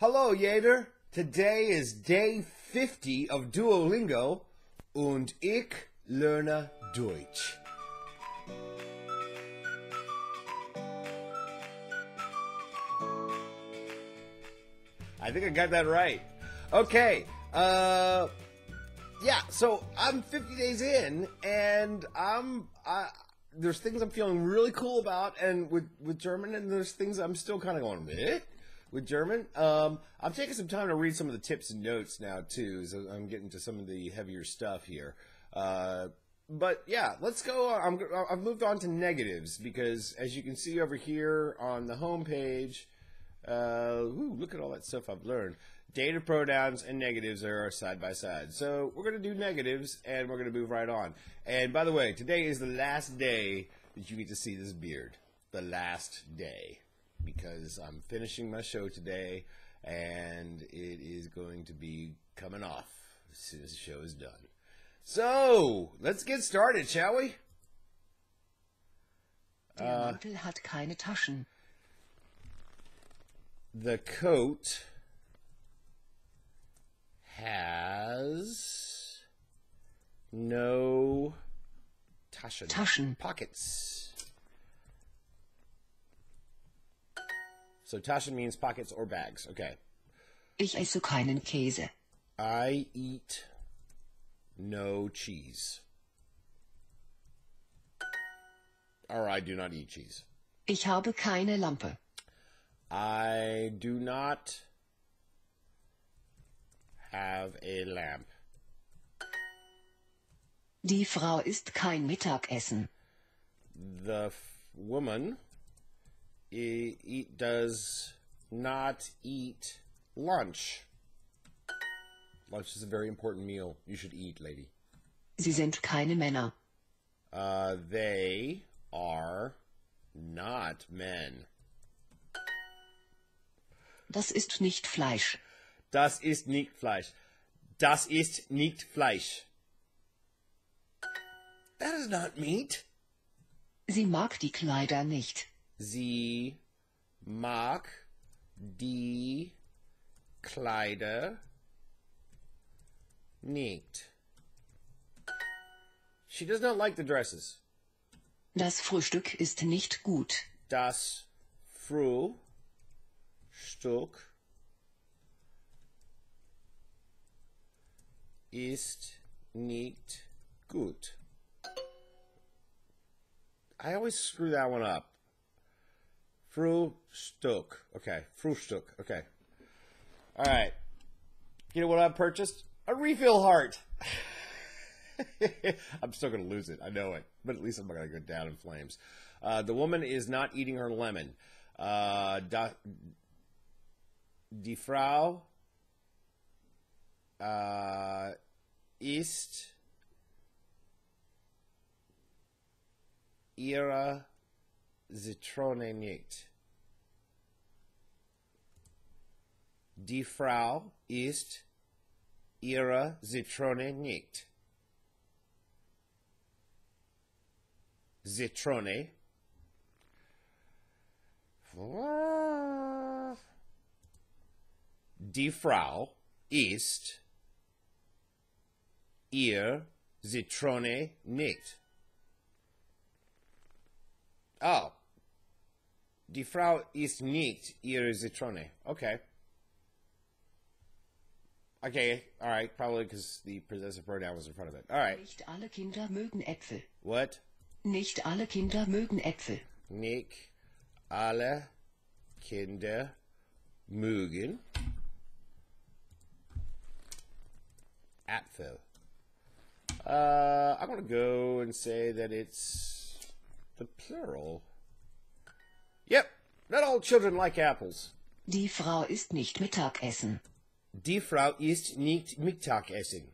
Hello, Jeder. Today is day 50 of Duolingo und ich lerne Deutsch. I think I got that right. Okay. Uh yeah, so I'm 50 days in and I'm I there's things I'm feeling really cool about and with with German and there's things I'm still kind of going, eh? With German. Um, I'm taking some time to read some of the tips and notes now too. So I'm getting to some of the heavier stuff here. Uh, but yeah, let's go. I'm, I've moved on to negatives because as you can see over here on the home page, uh, ooh, look at all that stuff I've learned. Dative pronouns and negatives are side by side. So we're going to do negatives and we're going to move right on. And by the way, today is the last day that you get to see this beard. The last day because I'm finishing my show today and it is going to be coming off as soon as the show is done. So, let's get started, shall we? Der Mantel uh, hat keine Taschen. The coat has no Taschen. Taschen. Pockets. So Taschen means pockets or bags. Okay. Ich esse keinen Käse. I eat no cheese. Or I do not eat cheese. Ich habe keine Lampe. I do not have a lamp. Die Frau isst kein Mittagessen. The woman eat, does not eat lunch. Lunch is a very important meal. You should eat, lady. Sie sind keine Männer. Uh, they are not men. Das ist nicht Fleisch. Das ist nicht Fleisch. Das ist nicht Fleisch. That is not meat. Sie mag die Kleider nicht. Sie mag die Kleider nicht. She does not like the dresses. Das Frühstück ist nicht gut. Das Frühstück ist nicht gut. I always screw that one up. Frühstück. Okay, Frühstück. Okay. All right. You know what I purchased? A refill heart. I'm still going to lose it. I know it. But at least I'm not going to go down in flames. Uh, the woman is not eating her lemon. Uh, da, die Frau uh, ist ihre Zitrone nicht. Die Frau ist ihre Zitrone nicht. Zitrone. Die Frau ist ihr Zitrone nicht. Oh. Die Frau ist nicht ihre Zitrone. Okay. Okay, alright, probably because the possessive pronoun was in front of it. Alright. Nicht alle Kinder mögen Äpfel. What? Nicht alle Kinder mögen Äpfel. Nicht alle Kinder mögen Apfel. Uh, I'm going to go and say that it's the plural. Yep, not all children like apples. Die Frau isst nicht Mittagessen. Die Frau isst nicht Mittagessen.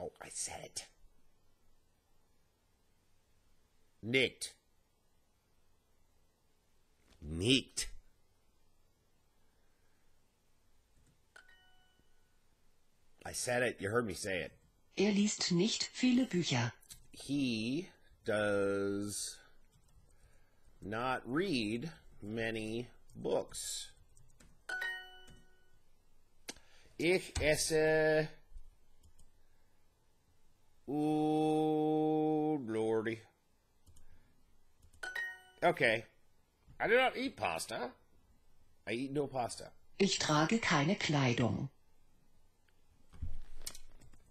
Oh, I said it. Nicht. Nicht. I said it. You heard me say it. Er liest nicht viele Bücher. He does not read many books. Ich esse. Oh, lordy. Okay. I do not eat pasta. I eat no pasta. Ich trage keine Kleidung.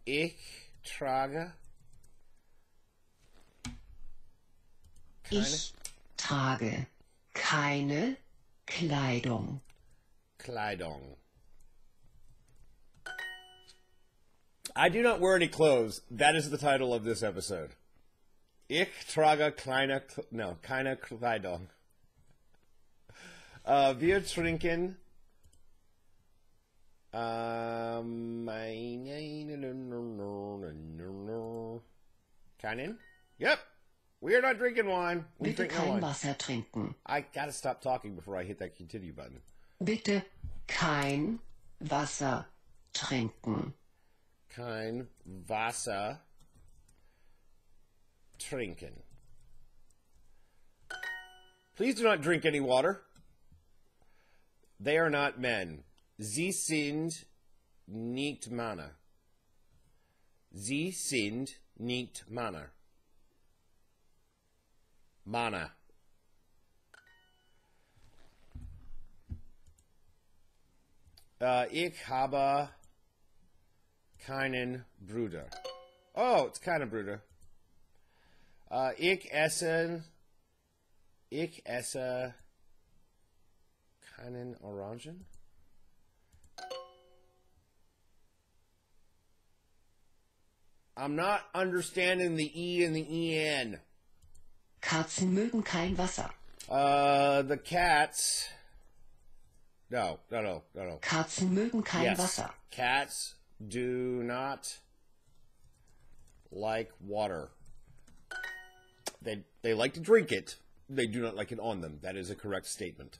Ich trage. Keine Ich trage keine Kleidung. Kleidung. I do not wear any clothes. That is the title of this episode. Ich trage keine, no, keine Kleidung. Uh, wir trinken. Um, keinen? Yep. We are not drinking wine. We Bitte drink no kein wine. Wasser trinken. I gotta stop talking before I hit that continue button. Bitte kein Wasser trinken. Kein Wasser trinken. Please do not drink any water. They are not men. Sie sind nicht Männer. Sie sind nicht Männer. Männer. Äh, uh, ich habe keinen Bruder. Oh, it's keinen Bruder. Äh, ich esse. Ich esse keinen Orangen. I'm not understanding the E and the EN. Katzen mögen kein Wasser. Uh, the cats. No, no, no, no, no. Katzen mögen kein yes. Wasser. Cats do not like water. They they like to drink it. They do not like it on them. That is a correct statement.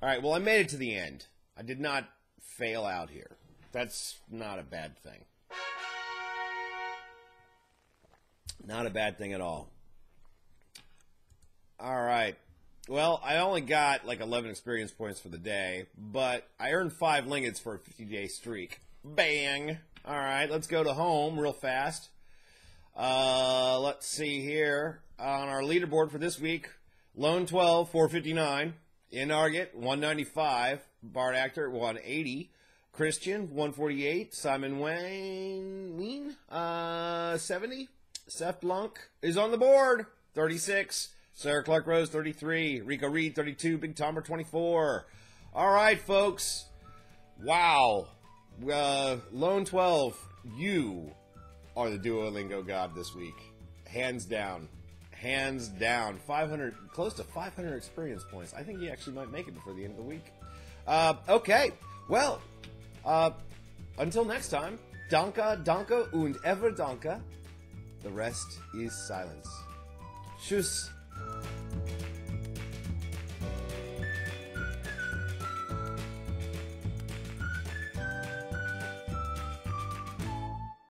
All right. Well, I made it to the end. I did not fail out here. That's not a bad thing. Not a bad thing at all. All right. Well, I only got like 11 experience points for the day, but I earned five lingots for a 50 day streak. Bang! All right, let's go to home real fast. Uh, let's see here. On our leaderboard for this week, Lone 12, 459. Inarget, 195. Bardactor, 180. Christian, 148. Simon Wayne, Ween, uh, 70. Seth Blanc is on the board, 36. Sarah Clark Rose, 33. Rico Reed, 32. Big Tomer, 24. All right, folks. Wow. Uh, Lone 12, you are the Duolingo god this week. Hands down. Hands down. 500, close to 500 experience points. I think he actually might make it before the end of the week. Uh, okay. Well, uh, until next time, Danke, danke und ever danke. The rest is silence. Tschüss.